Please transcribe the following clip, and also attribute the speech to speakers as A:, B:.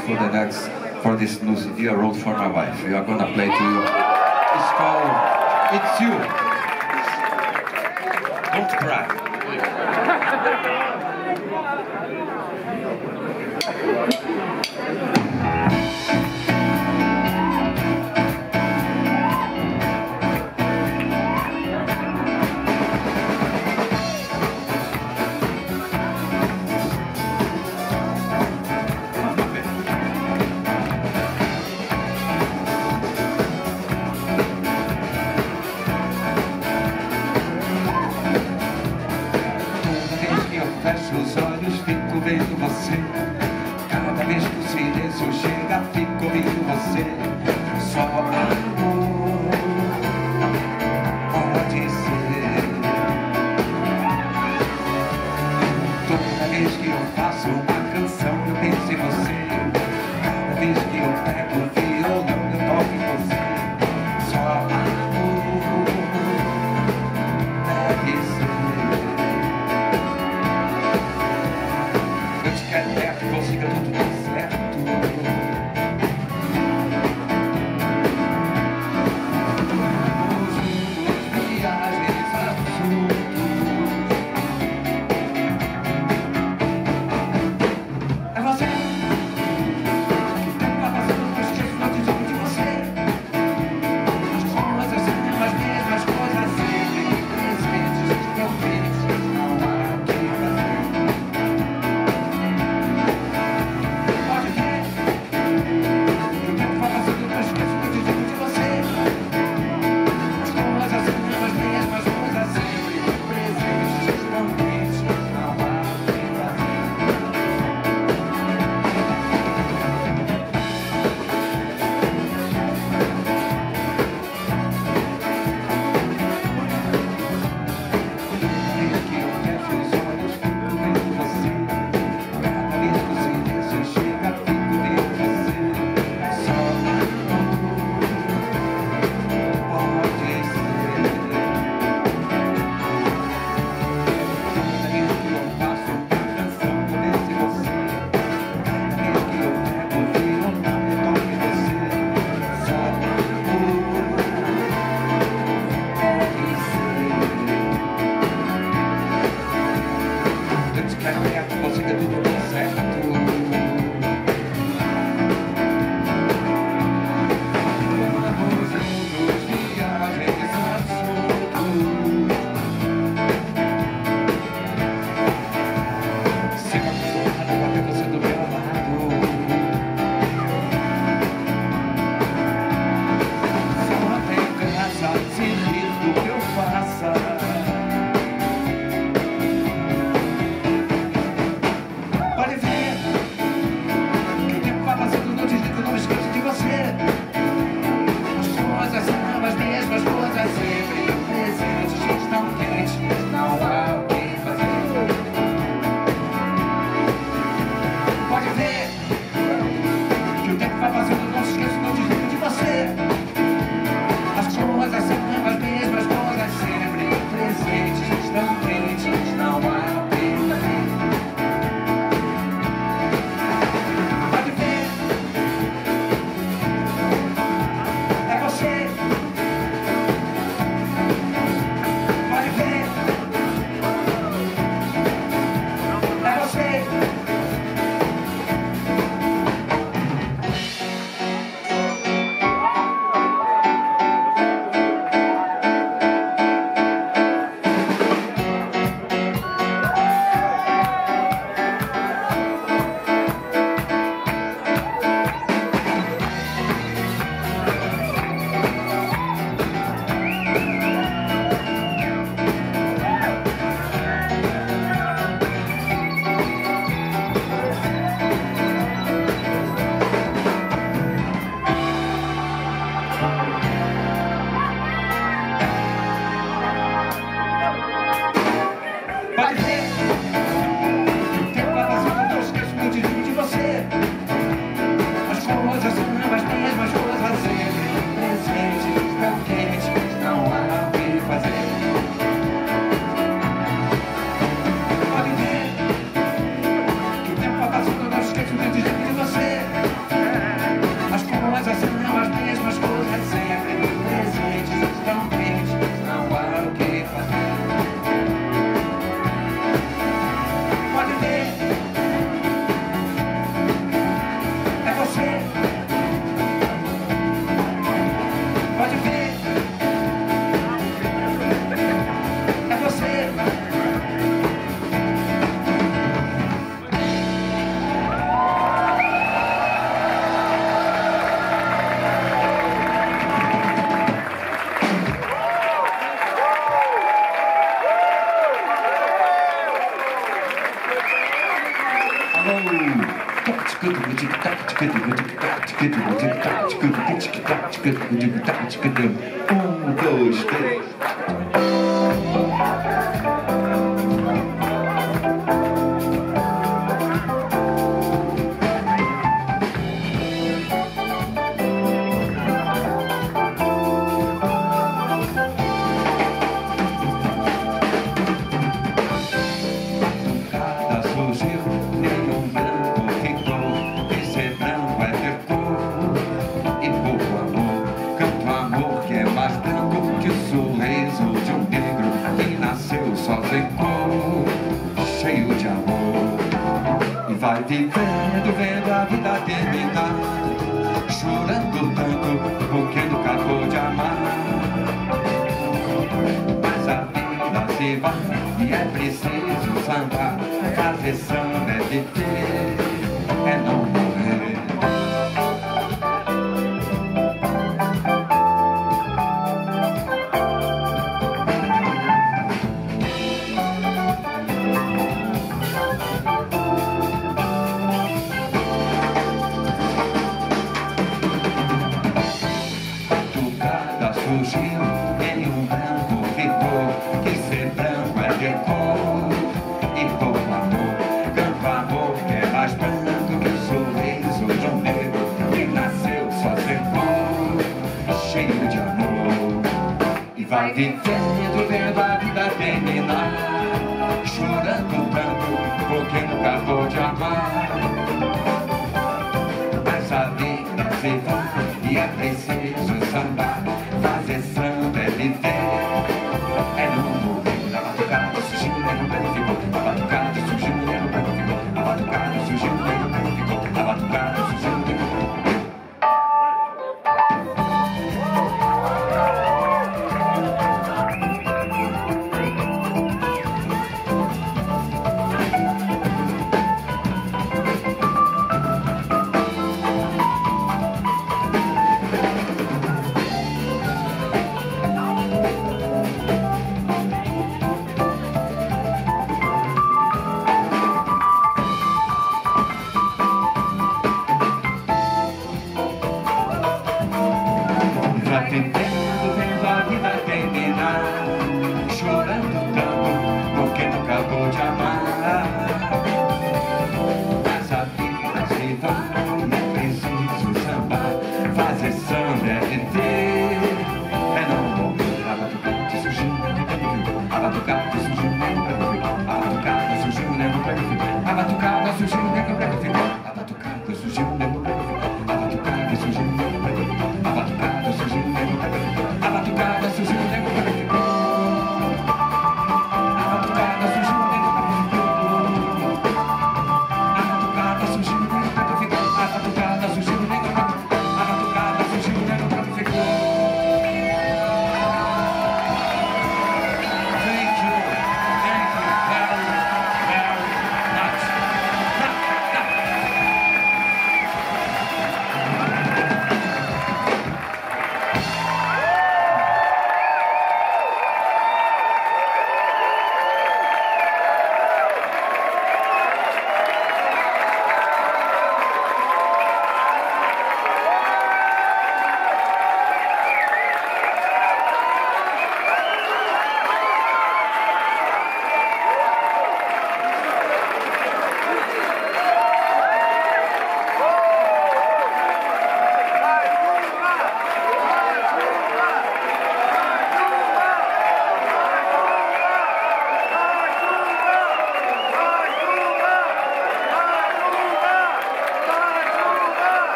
A: for the next for this new CD I wrote for my wife. We are gonna play to you. It's called It's You. Don't cry.
B: Você
A: Oh gosh. cabeção é de ter, é não esperando que o sorriso de um negro nasceu só se cheio de amor, e vai viver. Thank you.